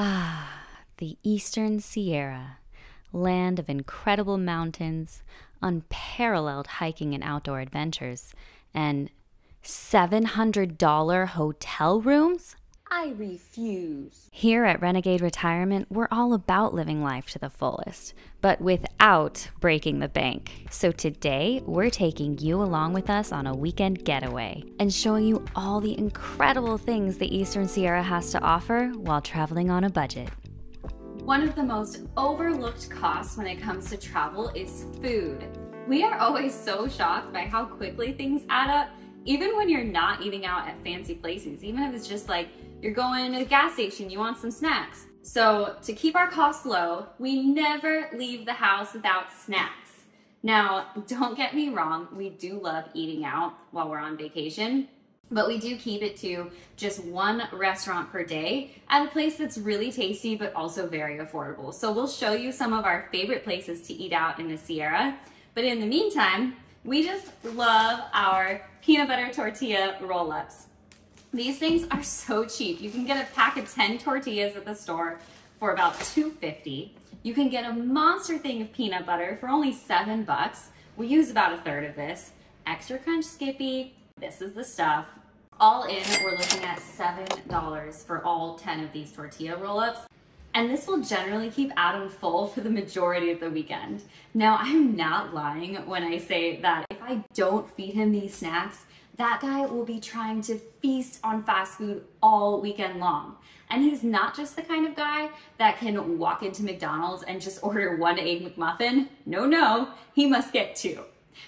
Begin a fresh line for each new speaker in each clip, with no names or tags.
Ah, the Eastern Sierra, land of incredible mountains, unparalleled hiking and outdoor adventures, and $700 hotel rooms?
I refuse.
Here at Renegade Retirement, we're all about living life to the fullest, but without breaking the bank. So today, we're taking you along with us on a weekend getaway and showing you all the incredible things the Eastern Sierra has to offer while traveling on a budget.
One of the most overlooked costs when it comes to travel is food. We are always so shocked by how quickly things add up, even when you're not eating out at fancy places, even if it's just like you're going to the gas station, you want some snacks. So to keep our costs low, we never leave the house without snacks. Now, don't get me wrong, we do love eating out while we're on vacation, but we do keep it to just one restaurant per day at a place that's really tasty but also very affordable. So we'll show you some of our favorite places to eat out in the Sierra. But in the meantime, we just love our peanut butter tortilla roll-ups. These things are so cheap. You can get a pack of 10 tortillas at the store for about $2.50. You can get a monster thing of peanut butter for only seven bucks. We use about a third of this. Extra Crunch Skippy, this is the stuff. All in, we're looking at $7 for all 10 of these tortilla roll-ups. And this will generally keep Adam full for the majority of the weekend. Now, I'm not lying when I say that if I don't feed him these snacks, that guy will be trying to feast on fast food all weekend long. And he's not just the kind of guy that can walk into McDonald's and just order one egg McMuffin. No, no, he must get two.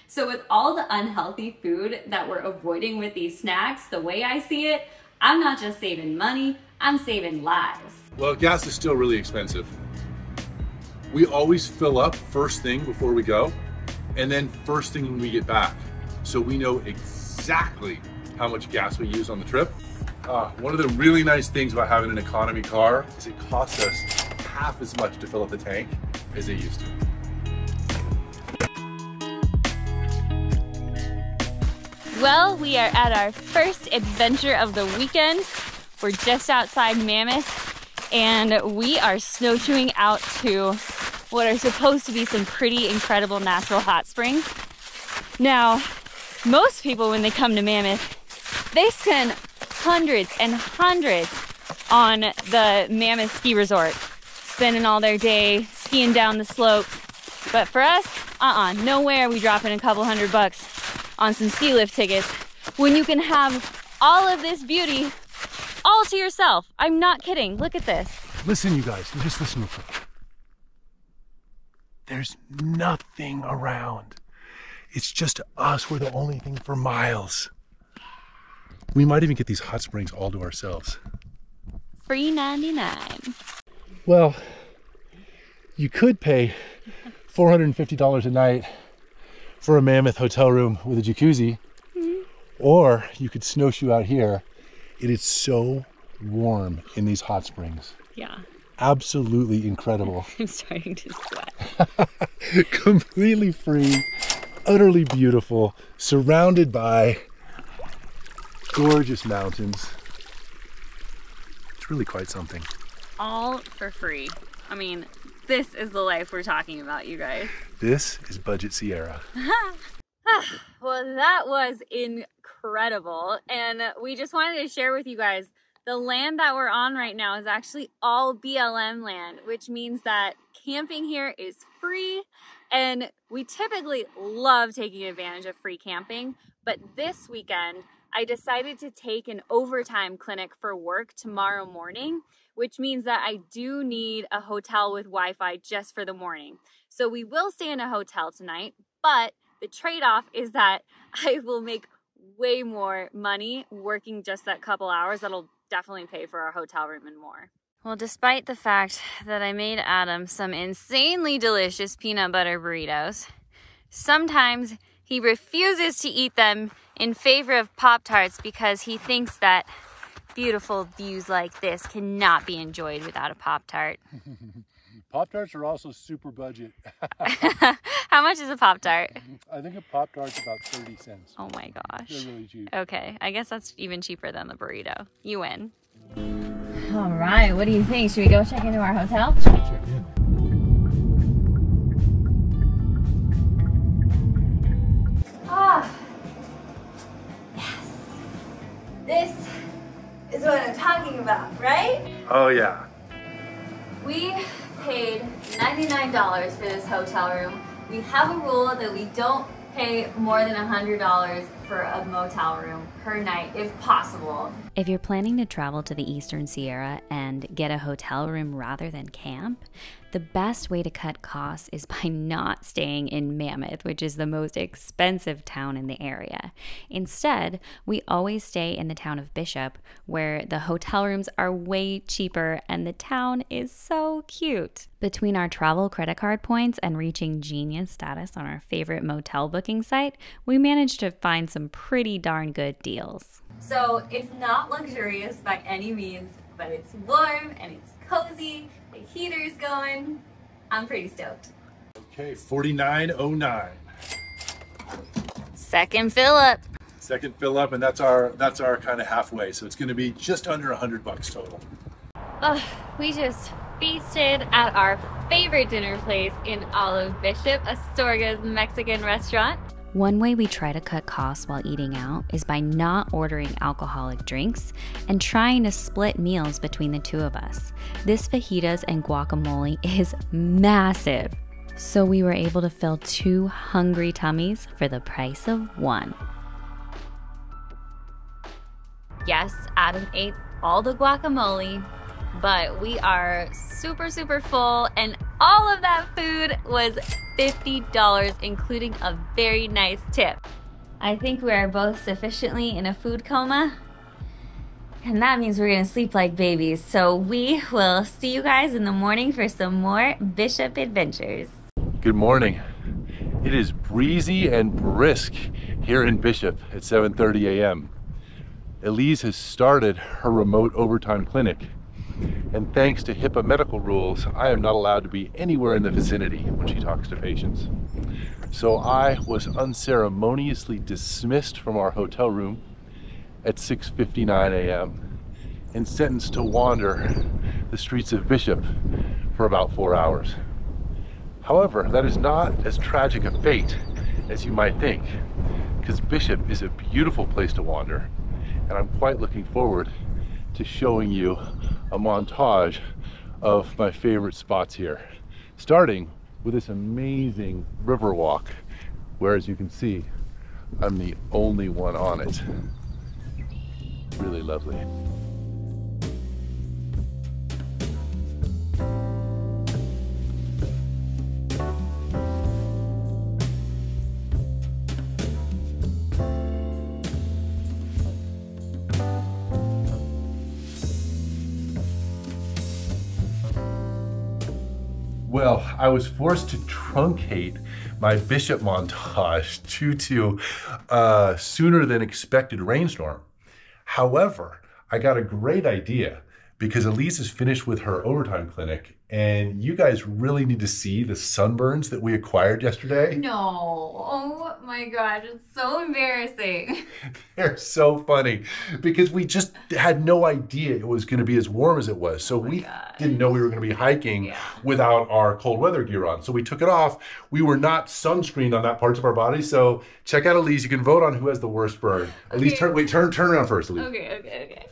So with all the unhealthy food that we're avoiding with these snacks, the way I see it, I'm not just saving money, I'm saving lives.
Well, gas is still really expensive. We always fill up first thing before we go, and then first thing when we get back. So we know exactly exactly how much gas we use on the trip. Uh, one of the really nice things about having an economy car is it costs us half as much to fill up the tank as it used to.
Well, we are at our first adventure of the weekend. We're just outside Mammoth and we are snowshoeing out to what are supposed to be some pretty incredible natural hot springs. Now, most people, when they come to Mammoth, they spend hundreds and hundreds on the Mammoth ski resort, spending all their day skiing down the slopes. But for us, uh-uh, nowhere we dropping a couple hundred bucks on some ski lift tickets when you can have all of this beauty all to yourself. I'm not kidding. Look at this.
Listen, you guys, just listen real quick. There's nothing around. It's just us. We're the only thing for miles. We might even get these hot springs all to ourselves.
Free 99.
Well, you could pay $450 a night for a mammoth hotel room with a jacuzzi, mm -hmm. or you could snowshoe out here. It is so warm in these hot springs.
Yeah.
Absolutely incredible.
I'm starting to sweat.
Completely free utterly beautiful, surrounded by gorgeous mountains. It's really quite something.
All for free. I mean, this is the life we're talking about, you guys.
This is Budget Sierra.
well, that was incredible. And we just wanted to share with you guys the land that we're on right now is actually all BLM land, which means that camping here is free and we typically love taking advantage of free camping, but this weekend I decided to take an overtime clinic for work tomorrow morning, which means that I do need a hotel with Wi Fi just for the morning. So we will stay in a hotel tonight, but the trade off is that I will make way more money working just that couple hours. That'll definitely pay for our hotel room and more. Well, despite the fact that I made Adam some insanely delicious peanut butter burritos, sometimes he refuses to eat them in favor of Pop Tarts because he thinks that beautiful views like this cannot be enjoyed without a Pop Tart.
Pop Tarts are also super budget.
How much is a Pop Tart?
I think a Pop Tart's about 30 cents.
Oh my gosh.
They're really cheap.
Okay, I guess that's even cheaper than the burrito. You win. All right, what do you think? Should we go check into our hotel?
Check in.
Ah, yes. This is what I'm talking about, right?
Oh yeah.
We paid $99 for this hotel room. We have a rule that we don't pay more than $100 for a motel room per night if possible.
If you're planning to travel to the Eastern Sierra and get a hotel room rather than camp, the best way to cut costs is by not staying in Mammoth, which is the most expensive town in the area. Instead, we always stay in the town of Bishop, where the hotel rooms are way cheaper and the town is so cute. Between our travel credit card points and reaching genius status on our favorite motel booking site, we managed to find some pretty darn good deals.
So it's not luxurious by any means, but it's warm and it's cozy. The heater's going. I'm pretty stoked.
Okay, 4909.
Second fill up.
Second fill up, and that's our that's our kind of halfway. So it's going to be just under 100 bucks total.
Oh, we just feasted at our favorite dinner place in all of Bishop, Astorga's Mexican restaurant.
One way we try to cut costs while eating out is by not ordering alcoholic drinks and trying to split meals between the two of us. This fajitas and guacamole is massive. So we were able to fill two hungry tummies for the price of one.
Yes, Adam ate all the guacamole, but we are super, super full, and all of that food was $50, including a very nice tip. I think we are both sufficiently in a food coma, and that means we're gonna sleep like babies. So we will see you guys in the morning for some more Bishop adventures.
Good morning. It is breezy and brisk here in Bishop at 7:30 a.m. Elise has started her remote overtime clinic. And thanks to HIPAA medical rules, I am not allowed to be anywhere in the vicinity when she talks to patients. So I was unceremoniously dismissed from our hotel room at 6:59 a.m. and sentenced to wander the streets of Bishop for about 4 hours. However, that is not as tragic a fate as you might think, because Bishop is a beautiful place to wander, and I'm quite looking forward to showing you a montage of my favorite spots here, starting with this amazing river walk, where as you can see, I'm the only one on it. Really lovely. Well, I was forced to truncate my bishop montage due to a sooner than expected rainstorm. However, I got a great idea because Elise is finished with her overtime clinic, and you guys really need to see the sunburns that we acquired yesterday.
No, oh my gosh, it's so embarrassing.
They're so funny because we just had no idea it was going to be as warm as it was. So oh we
God.
didn't know we were going to be hiking without our cold weather gear on. So we took it off. We were not sunscreened on that parts of our body. So check out Elise. You can vote on who has the worst burn. Elise,
Okay.
turn wait, turn turn around first, Elise.
Okay, okay, okay.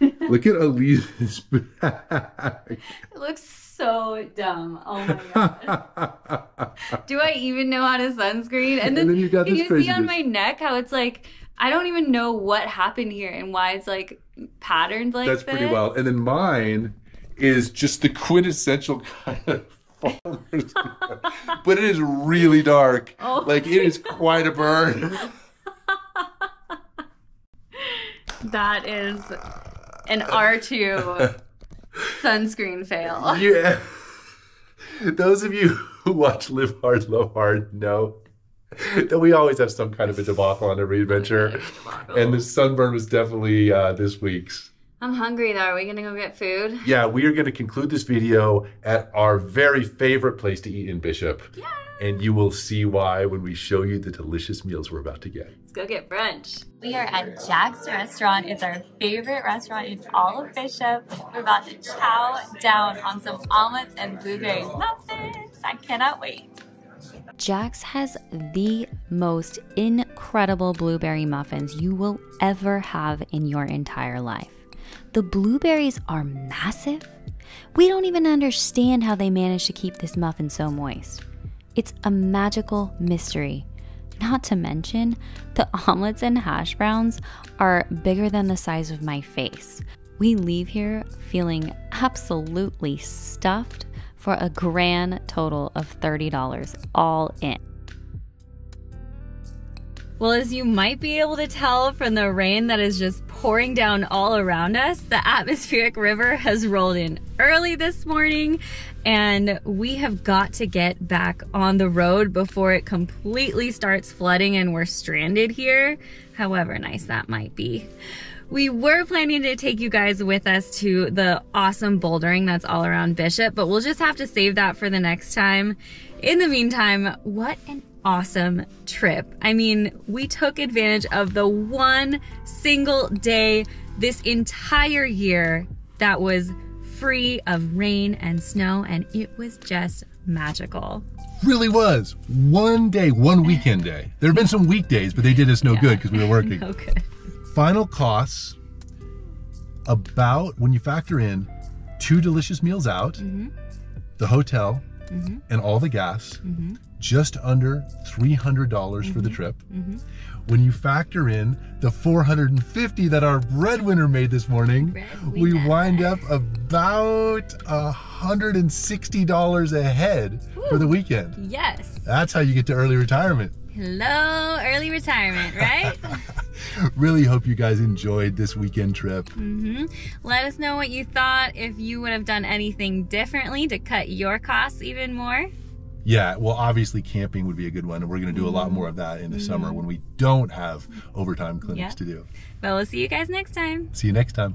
Look at Elise's back.
It looks so dumb. Oh my god. Do I even know how to sunscreen? And then,
then you got
can
this
you see on my neck how it's like I don't even know what happened here and why it's like patterned like
That's pretty
this.
wild. And then mine is just the quintessential kind of farmer's but it is really dark.
Oh
like it is quite a burn.
That is an R2 sunscreen fail.
yeah. Those of you who watch Live Hard, Love Hard know that we always have some kind of a debacle on every adventure. And the sunburn was definitely uh, this week's.
I'm hungry though. Are we gonna go get food?
Yeah, we are going to conclude this video at our very favorite place to eat in Bishop.
Yeah.
And you will see why when we show you the delicious meals we're about to get.
Let's go get brunch.
We are at Jack's Restaurant. It's our favorite restaurant in all of Bishop. We're about to chow down on some omelets and blueberry muffins. I cannot wait.
Jack's has the most incredible blueberry muffins you will ever have in your entire life. The blueberries are massive. We don't even understand how they manage to keep this muffin so moist. It's a magical mystery. Not to mention, the omelets and hash browns are bigger than the size of my face. We leave here feeling absolutely stuffed for a grand total of $30 all in.
Well, as you might be able to tell from the rain that is just pouring down all around us, the atmospheric river has rolled in early this morning and we have got to get back on the road before it completely starts flooding and we're stranded here, however nice that might be. We were planning to take you guys with us to the awesome bouldering that's all around Bishop, but we'll just have to save that for the next time. In the meantime, what an awesome trip. I mean, we took advantage of the one single day this entire year that was free of rain and snow, and it was just magical.
Really was. One day, one weekend day. There have been some weekdays, but they did us no good because we were working.
Okay.
Final costs about when you factor in two delicious meals out, mm-hmm. the hotel, mm-hmm. and all the gas, mm-hmm. Just under $300 for the trip. When you factor in the 450 that our breadwinner made this morning, we wind up about $160 ahead for the weekend.
Yes.
That's how you get to early retirement.
Hello, early retirement, right?
Really hope you guys enjoyed this weekend trip.
hmm Let us know what you thought, if you would have done anything differently to cut your costs even more.
Yeah, well, obviously camping would be a good one, and we're going to do a lot mm-hmm. more of that in the summer mm-hmm. when we don't have overtime clinics
Yeah.
to do.
But we'll see you guys next time.
See you next time.